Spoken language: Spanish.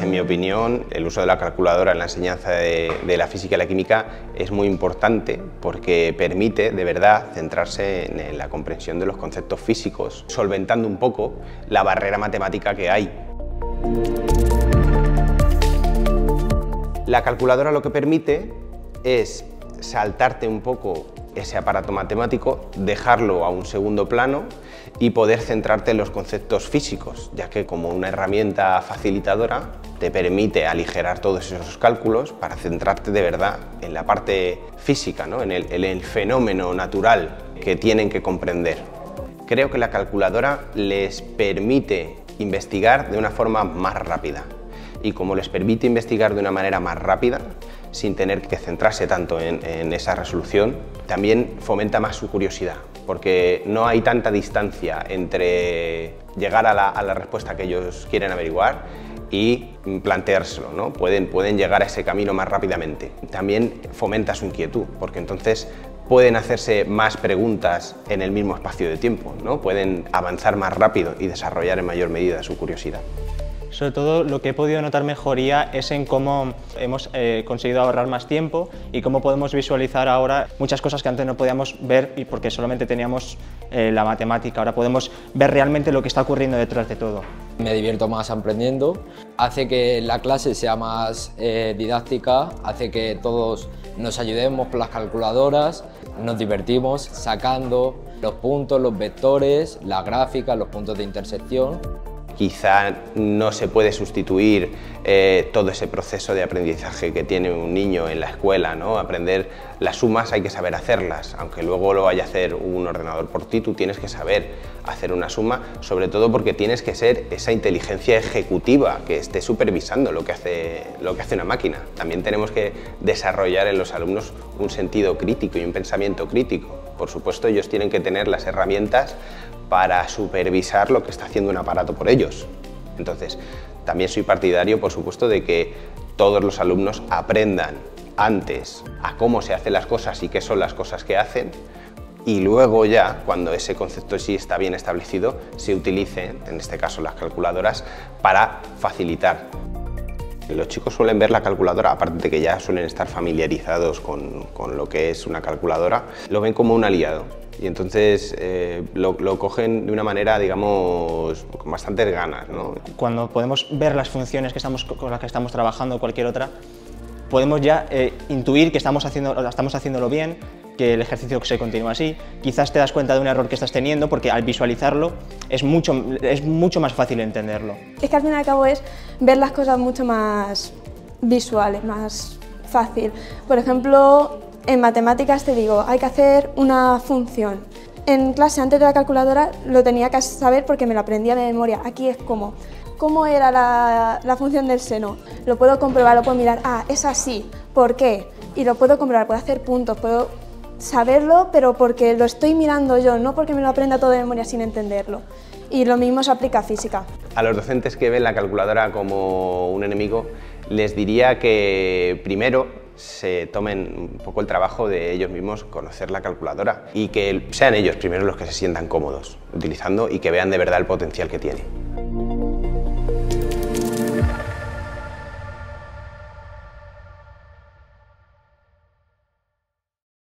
En mi opinión, el uso de la calculadora en la enseñanza de, la física y la química es muy importante porque permite de verdad centrarse en la comprensión de los conceptos físicos, solventando un poco la barrera matemática que hay. La calculadora lo que permite es saltarte un poco ese aparato matemático, dejarlo a un segundo plano y poder centrarte en los conceptos físicos, ya que como una herramienta facilitadora te permite aligerar todos esos cálculos para centrarte de verdad en la parte física, ¿no? en, el, en el fenómeno natural que tienen que comprender. Creo que la calculadora les permite investigar de una forma más rápida y como les permite investigar de una manera más rápida, sin tener que centrarse tanto en, esa resolución, también fomenta más su curiosidad, porque no hay tanta distancia entre llegar a la, respuesta que ellos quieren averiguar y planteárselo, ¿no? pueden, pueden llegar a ese camino más rápidamente. También fomenta su inquietud, porque entonces pueden hacerse más preguntas en el mismo espacio de tiempo, ¿no? pueden avanzar más rápido y desarrollar en mayor medida su curiosidad. Sobre todo lo que he podido notar mejoría es en cómo hemos eh, conseguido ahorrar más tiempo y cómo podemos visualizar ahora muchas cosas que antes no podíamos ver y porque solamente teníamos eh, la matemática. Ahora podemos ver realmente lo que está ocurriendo detrás de todo. Me divierto más aprendiendo, hace que la clase sea más eh, didáctica, hace que todos nos ayudemos con las calculadoras, nos divertimos sacando los puntos, los vectores, la gráfica, los puntos de intersección quizá no se puede sustituir eh, todo ese proceso de aprendizaje que tiene un niño en la escuela, ¿no? Aprender las sumas hay que saber hacerlas, aunque luego lo vaya a hacer un ordenador por ti, tú tienes que saber hacer una suma, sobre todo porque tienes que ser esa inteligencia ejecutiva que esté supervisando lo que hace, lo que hace una máquina. También tenemos que desarrollar en los alumnos un sentido crítico y un pensamiento crítico. Por supuesto, ellos tienen que tener las herramientas para supervisar lo que está haciendo un aparato por ellos. Entonces, también soy partidario, por supuesto, de que todos los alumnos aprendan antes a cómo se hacen las cosas y qué son las cosas que hacen, y luego ya, cuando ese concepto sí está bien establecido, se utilice, en este caso las calculadoras, para facilitar. Los chicos suelen ver la calculadora, aparte de que ya suelen estar familiarizados con, con lo que es una calculadora, lo ven como un aliado y entonces eh, lo, cogen de una manera, digamos, con bastantes ganas. Cuando podemos ver las funciones que estamos, con las que estamos trabajando o cualquier otra, podemos ya eh, intuir que estamos, haciendo, estamos haciéndolo bien, que el ejercicio se continúa así. Quizás te das cuenta de un error que estás teniendo porque al visualizarlo es mucho, es mucho más fácil entenderlo. Es que al fin y al cabo es ver las cosas mucho más visuales, más fácil. Por ejemplo, en matemáticas te digo, hay que hacer una función. En clase, antes de la calculadora, lo tenía que saber porque me lo aprendía de memoria. Aquí es como, ¿cómo era la, la función del seno? Lo puedo comprobar, lo puedo mirar, ah, es así, ¿por qué? Y lo puedo comprobar, puedo hacer puntos, puedo saberlo, pero porque lo estoy mirando yo, no porque me lo aprenda todo de memoria sin entenderlo. Y lo mismo se aplica a física. A los docentes que ven la calculadora como un enemigo, les diría que primero se tomen un poco el trabajo de ellos mismos conocer la calculadora y que sean ellos primero los que se sientan cómodos utilizando y que vean de verdad el potencial que tiene.